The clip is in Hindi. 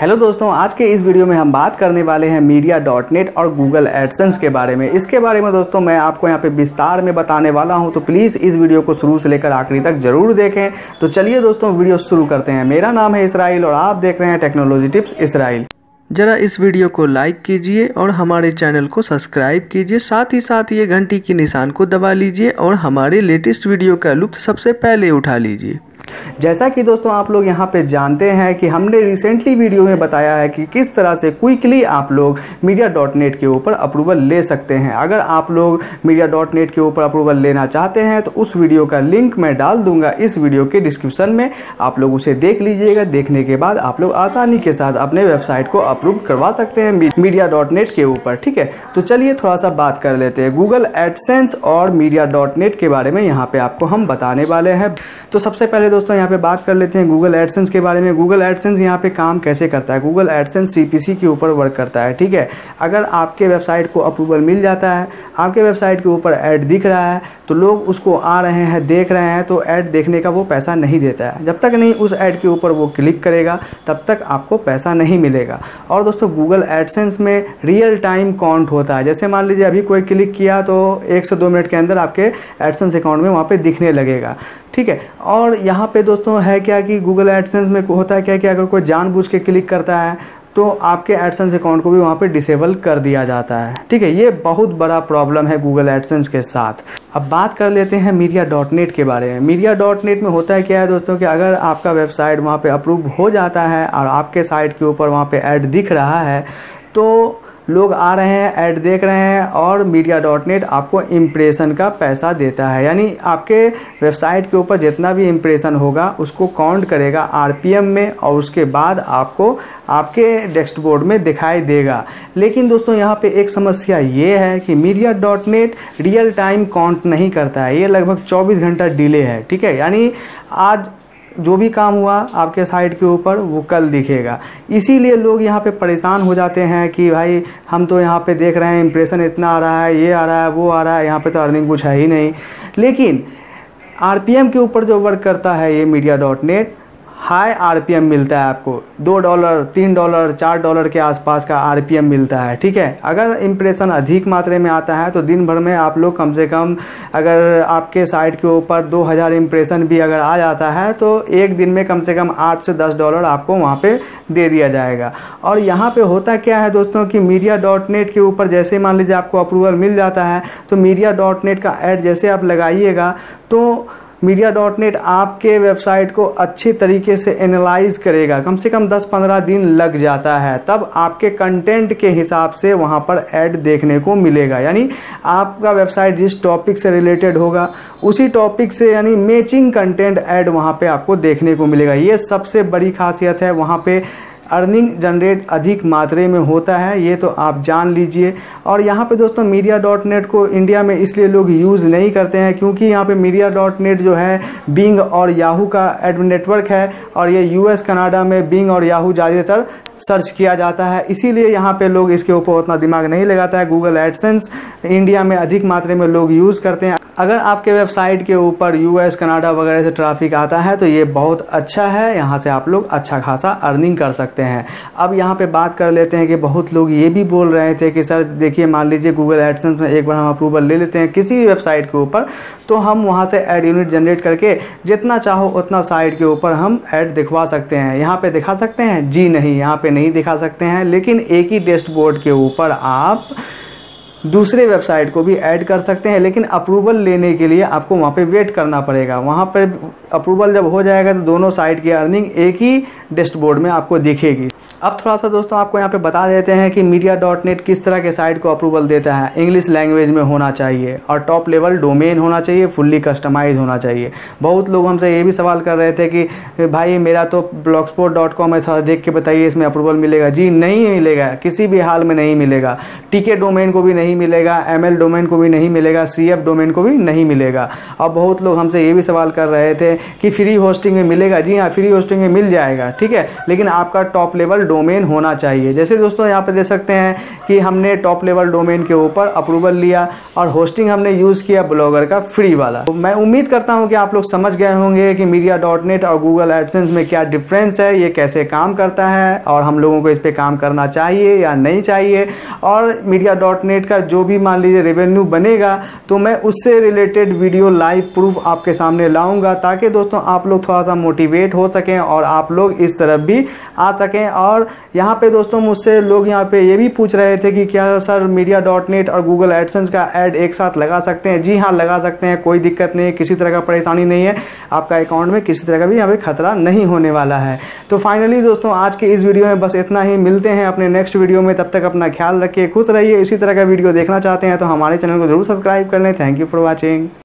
हेलो दोस्तों, आज के इस वीडियो में हम बात करने वाले हैं मीडिया डॉट नेट और गूगल एडसेंस के बारे में। इसके बारे में दोस्तों, मैं आपको यहाँ पे विस्तार में बताने वाला हूँ तो प्लीज़ इस वीडियो को शुरू से लेकर आखिरी तक ज़रूर देखें। तो चलिए दोस्तों, वीडियो शुरू करते हैं। मेरा नाम है इसराइल और आप देख रहे हैं टेक्नोलॉजी टिप्स इसराइल। जरा इस वीडियो को लाइक कीजिए और हमारे चैनल को सब्सक्राइब कीजिए। साथ ही साथ ये घंटी के निशान को दबा लीजिए और हमारे लेटेस्ट वीडियो का लुत्फ सबसे पहले उठा लीजिए। जैसा कि दोस्तों आप लोग यहाँ पे जानते हैं कि हमने रिसेंटली वीडियो में बताया है कि किस तरह से क्विकली आप लोग मीडिया डॉट नेट के ऊपर अप्रूवल ले सकते हैं। अगर आप लोग मीडिया डॉट नेट के ऊपर अप्रूवल लेना चाहते हैं तो उस वीडियो का लिंक मैं डाल दूँगा। इस वीडियो के डिस्क्रिप्शन में आप लोग उसे देख लीजिएगा। देखने के बाद आप लोग आसानी के साथ अपने वेबसाइट को अप्रूव करवा सकते हैं मीडिया डॉट नेट के ऊपर, ठीक है? तो चलिए थोड़ा सा बात कर लेते हैं। गूगल एडसेंस और मीडिया डॉट नेट के बारे में यहाँ पे आपको हम बताने वाले हैं। तो सबसे पहले दोस्तों यहाँ पे बात कर लेते हैं गूगल एडसेंस के बारे में। गूगल एडसेंस यहाँ पे काम कैसे करता है? गूगल एडसेंस सीपीसी के ऊपर वर्क करता है, ठीक है? अगर आपके वेबसाइट को अप्रूवल मिल जाता है, आपके वेबसाइट के ऊपर ऐड दिख रहा है तो लोग उसको आ रहे हैं, देख रहे हैं तो ऐड देखने का वो पैसा नहीं देता है। जब तक नहीं उस ऐड के ऊपर वो क्लिक करेगा, तब तक आपको पैसा नहीं मिलेगा। और दोस्तों गूगल एडसेंस में रियल टाइम काउंट होता है। जैसे मान लीजिए, अभी कोई क्लिक किया तो एक से दो मिनट के अंदर आपके एडसेंस अकाउंट में वहाँ पर दिखने लगेगा, ठीक है? और यहाँ पे दोस्तों है क्या कि गूगल एडसेंस में होता है क्या कि अगर कोई जानबूझ के क्लिक करता है तो आपके एडसेंस अकाउंट को भी वहाँ पे डिसेबल कर दिया जाता है। ठीक है, ये बहुत बड़ा प्रॉब्लम है गूगल एडसेंस के साथ। अब बात कर लेते हैं मीडिया डॉट नेट के बारे में। मीडिया डॉट नेट में होता है क्या है दोस्तों कि अगर आपका वेबसाइट वहाँ पे अप्रूव हो जाता है और आपके साइट के ऊपर वहाँ पे ऐड दिख रहा है तो लोग आ रहे हैं ऐड देख रहे हैं और मीडिया डॉट नेट आपको इम्प्रेशन का पैसा देता है। यानी आपके वेबसाइट के ऊपर जितना भी इम्प्रेशन होगा, उसको काउंट करेगा आरपीएम में और उसके बाद आपको आपके डेस्कबोर्ड में दिखाई देगा। लेकिन दोस्तों, यहाँ पे एक समस्या ये है कि media dot net real time count नहीं करता है। ये लगभग 24 घंटा डिले है, ठीक है? यानी आज जो भी काम हुआ आपके साइट के ऊपर, वो कल दिखेगा। इसीलिए लोग यहाँ पे परेशान हो जाते हैं कि भाई, हम तो यहाँ पे देख रहे हैं इम्प्रेशन इतना आ रहा है, ये आ रहा है, वो आ रहा है, यहाँ पे तो अर्निंग कुछ है ही नहीं। लेकिन आरपीएम के ऊपर जो वर्क करता है ये media dot net high RPM मिलता है आपको। दो डॉलर, तीन डॉलर, चार डॉलर के आसपास का आरपीएम मिलता है, ठीक है? अगर इम्प्रेशन अधिक मात्रा में आता है तो दिन भर में आप लोग कम से कम अगर आपके साइट के ऊपर दो हज़ार इम्प्रेशन भी अगर आ जाता है तो एक दिन में कम से कम आठ से दस डॉलर आपको वहाँ पे दे दिया जाएगा। और यहाँ पे होता क्या है दोस्तों कि मीडिया डॉट नेट के ऊपर जैसे मान लीजिए आपको अप्रूवल मिल जाता है तो मीडिया डॉट नेट का ऐड जैसे आप लगाइएगा तो मीडिया डॉट नेट आपके वेबसाइट को अच्छे तरीके से एनालाइज करेगा। कम से कम 10-15 दिन लग जाता है। तब आपके कंटेंट के हिसाब से वहाँ पर ऐड देखने को मिलेगा। यानी आपका वेबसाइट जिस टॉपिक से रिलेटेड होगा, उसी टॉपिक से यानी मैचिंग कंटेंट ऐड वहाँ पे आपको देखने को मिलेगा। ये सबसे बड़ी खासियत है। वहाँ पे अर्निंग जनरेट अधिक मात्रे में होता है, ये तो आप जान लीजिए। और यहाँ पे दोस्तों मीडिया डॉट नेट को इंडिया में इसलिए लोग यूज़ नहीं करते हैं, क्योंकि यहाँ पे मीडिया डॉट नेट जो है बिंग और याहू का एड नेटवर्क है, और ये यूएस कनाडा में बिंग और याहू ज़्यादातर सर्च किया जाता है। इसीलिए यहाँ पे लोग इसके ऊपर उतना दिमाग नहीं लगाता है। गूगल एडसेंस इंडिया में अधिक मात्रा में लोग यूज़ करते हैं। अगर आपके वेबसाइट के ऊपर यूएस कनाडा वगैरह से ट्रैफ़िक आता है तो ये बहुत अच्छा है। यहाँ से आप लोग अच्छा खासा अर्निंग कर सकते हैं। अब यहाँ पे बात कर लेते हैं कि बहुत लोग ये भी बोल रहे थे कि, सर, देखिए, मान लीजिए गूगल एडसेंस में एक बार हम अप्रूवल ले लेते हैं किसी भी वेबसाइट के ऊपर तो हम वहाँ से एड यूनिट जनरेट करके जितना चाहो उतना साइट के ऊपर हम ऐड दिखवा सकते हैं। यहाँ पर दिखा सकते हैं? जी नहीं, यहाँ पर नहीं दिखा सकते हैं। लेकिन एक ही डेस्कबोर्ड के ऊपर आप दूसरे वेबसाइट को भी ऐड कर सकते हैं, लेकिन अप्रूवल लेने के लिए आपको वहाँ पे वेट करना पड़ेगा। वहाँ पर अप्रूवल जब हो जाएगा तो दोनों साइट की अर्निंग एक ही डेस्कबोर्ड में आपको दिखेगी। अब थोड़ा सा दोस्तों आपको यहाँ पे बता देते हैं कि मीडिया डॉट नेट किस तरह के साइट को अप्रूवल देता है। इंग्लिश लैंग्वेज में होना चाहिए और टॉप लेवल डोमेन होना चाहिए फुल्ली कस्टमाइज होना चाहिए। बहुत लोग हमसे ये भी सवाल कर रहे थे कि, भाई, मेरा तो ब्लॉक स्पोर्ट डॉट कॉम है, थोड़ा देख के बताइए, इसमें अप्रूवल मिलेगा? जी, नहीं मिलेगा, किसी भी हाल में नहीं मिलेगा। टीके डोमेन को भी नहीं नहीं मिलेगा एमएल डोमेन को भी नहीं मिलेगा सीएफ डोमेन को भी नहीं मिलेगा। अब बहुत लोग हमसे ये भी सवाल कर रहे थे कि फ्री होस्टिंग में मिलेगा? जी हाँ फ्री होस्टिंग में मिल जाएगा, ठीक है? लेकिन आपका टॉप लेवल डोमेन होना चाहिए। जैसे दोस्तों यहाँ पे देख सकते हैं कि हमने टॉप लेवल डोमेन के ऊपर अप्रूवल लिया और होस्टिंग हमने यूज़ किया ब्लॉगर का फ्री वाला। तो मैं उम्मीद करता हूँ कि आप लोग समझ गए होंगे कि मीडिया डॉट नेट और गूगल एडसेंस में क्या डिफरेंस है, ये कैसे काम करता है और हम लोगों को इस पर काम करना चाहिए या नहीं चाहिए। और मीडिया डॉट नेट का जो भी मान लीजिए रेवेन्यू बनेगा तो मैं उससे रिलेटेड वीडियो लाइव प्रूफ आपके सामने लाऊँगा, ताकि दोस्तों आप लोग थोड़ा सा मोटिवेट हो सकें और आप लोग इस तरफ़ भी आ सकें। और यहाँ पे दोस्तों मुझसे लोग यहाँ पे ये भी पूछ रहे थे कि क्या सर मीडिया डॉट नेट और गूगल एडसेंस का ऐड एक साथ लगा सकते हैं? जी हाँ लगा सकते हैं, कोई दिक्कत नहीं है किसी तरह का परेशानी नहीं है। आपका अकाउंट में किसी तरह का भी यहाँ पे खतरा नहीं होने वाला है। तो फाइनली दोस्तों आज के इस वीडियो में बस इतना ही। मिलते हैं अपने नेक्स्ट वीडियो में। तब तक अपना ख्याल रखिए, खुश रहिए, इसी तरह का वीडियो देखना चाहते हैं तो हमारे चैनल को ज़रूर सब्सक्राइब कर लें। Thank you for watching